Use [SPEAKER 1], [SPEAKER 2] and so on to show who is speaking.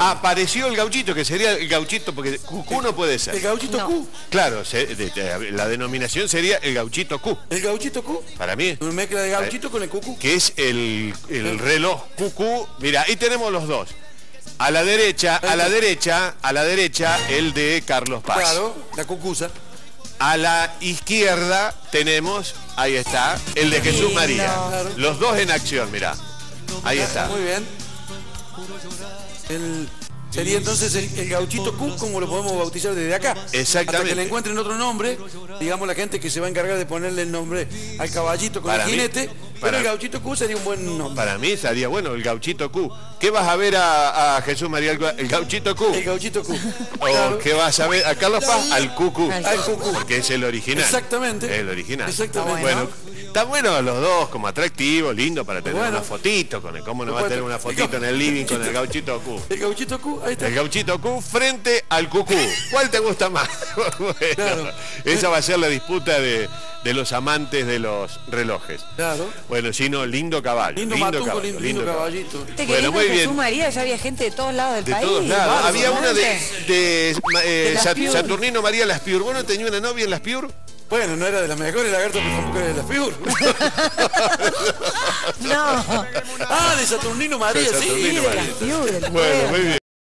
[SPEAKER 1] Apareció el gauchito, que sería el gauchito, porque cucú no puede ser.
[SPEAKER 2] ¿El gauchito
[SPEAKER 3] No.
[SPEAKER 2] Q?
[SPEAKER 1] Claro, se- de- de- la denominación sería el gauchito Q,
[SPEAKER 2] ¿El gauchito Q?
[SPEAKER 1] para mí.
[SPEAKER 2] Una mezcla de gauchito con el cucú.
[SPEAKER 1] que es el, el reloj cucú. Mira, ahí tenemos los dos. A la derecha, a la derecha, a la derecha, el de Carlos Paz.
[SPEAKER 2] Claro, la cucusa.
[SPEAKER 1] A la izquierda tenemos, ahí está, el de Jesús. María. Los dos en acción, mira. Ahí está.
[SPEAKER 2] Muy bien. El- sería entonces el, el gauchito Q, como lo podemos bautizar desde acá.
[SPEAKER 1] Exactamente.
[SPEAKER 2] Hasta que le encuentren otro nombre, digamos la gente que se va a encargar de ponerle el nombre al caballito con
[SPEAKER 1] Para
[SPEAKER 2] el
[SPEAKER 1] mí-
[SPEAKER 2] jinete.
[SPEAKER 1] Para-
[SPEAKER 2] pero el gauchito Q sería un buen nombre.
[SPEAKER 1] Para mí estaría bueno el gauchito Q. ¿Qué vas a ver a, a Jesús María el, gauchito Q?
[SPEAKER 2] El gauchito Q.
[SPEAKER 1] ¿O
[SPEAKER 2] Claro.
[SPEAKER 1] qué vas a ver a Carlos Paz? Al cucú.
[SPEAKER 3] Al
[SPEAKER 2] cucú.
[SPEAKER 1] Porque es el original.
[SPEAKER 2] Exactamente.
[SPEAKER 1] El original.
[SPEAKER 2] Exactamente.
[SPEAKER 1] Bueno, está bueno los dos, como atractivo, lindo para tener
[SPEAKER 2] Bueno.
[SPEAKER 1] una fotito con el. ¿Cómo no va a tener una fotito en el living con el gauchito Q?
[SPEAKER 2] El gauchito Q, ahí está.
[SPEAKER 1] El gauchito Q frente al cucú. ¿Cuál te gusta más? Bueno,
[SPEAKER 2] Claro.
[SPEAKER 1] esa va a ser la disputa de, de los amantes de los relojes.
[SPEAKER 2] Claro.
[SPEAKER 1] Bueno, si no, lindo caballo.
[SPEAKER 2] Lindo
[SPEAKER 1] lindo caballo,
[SPEAKER 2] lindo, lindo caballito.
[SPEAKER 3] Este
[SPEAKER 1] Bueno, muy
[SPEAKER 3] Jesús
[SPEAKER 1] bien.
[SPEAKER 3] María, ya había gente de todos lados del
[SPEAKER 1] De
[SPEAKER 3] país.
[SPEAKER 1] todos lados. Había una de, eh,
[SPEAKER 3] De.
[SPEAKER 1] Saturnino María Las Piur. ¿Vos no tenías una novia en Las Piur?
[SPEAKER 2] Bueno, no era de las mejores lagartos, pero tampoco era de las peor.
[SPEAKER 3] No,
[SPEAKER 2] ah, de Saturnino María,
[SPEAKER 1] De
[SPEAKER 2] sí.
[SPEAKER 1] Saturnino
[SPEAKER 3] de
[SPEAKER 1] María.
[SPEAKER 3] las Piur, del
[SPEAKER 1] Bueno, muy bien.